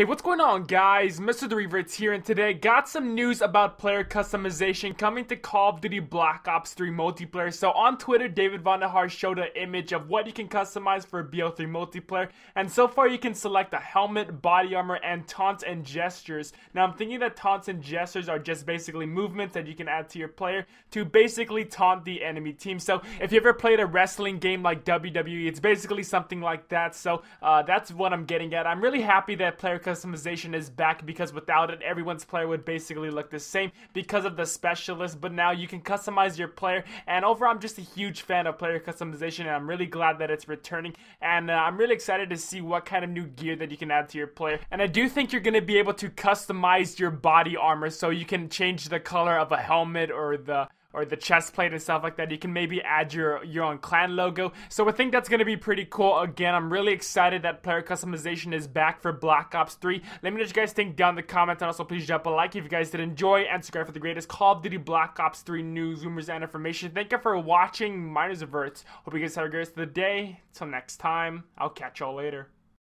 Hey, what's going on, guys? Mr. The Revertz here, and today got some news about player customization coming to Call of Duty Black Ops 3 multiplayer. So on Twitter, David Vonderhaar showed an image of what you can customize for BO3 multiplayer, and so far you can select a helmet, body armor, and taunts and gestures. Now I'm thinking that taunts and gestures are just basically movements that you can add to your player to basically taunt the enemy team. So if you ever played a wrestling game like WWE, it's basically something like that. So uh, that's what I'm getting at. I'm really happy that player customization is back because without it, everyone's player would basically look the same because of the specialist. But now you can customize your player, and overall, I'm just a huge fan of player customization, and I'm really glad that it's returning. And uh, I'm really excited to see what kind of new gear that you can add to your player. And I do think you're going to be able to customize your body armor so you can change the color of a helmet or the or the chest plate and stuff like that. You can maybe add your your own clan logo. So I think that's going to be pretty cool. Again, I'm really excited that player customization is back for Black Ops 3. Let me know what you guys think down in the comments. And also please drop a like if you guys did enjoy and subscribe for the greatest Call of Duty Black Ops 3 news, rumors, and information. Thank you for watching. Mr. The Revertz. Hope you guys have a great rest of the day. Till next time, I'll catch y'all later.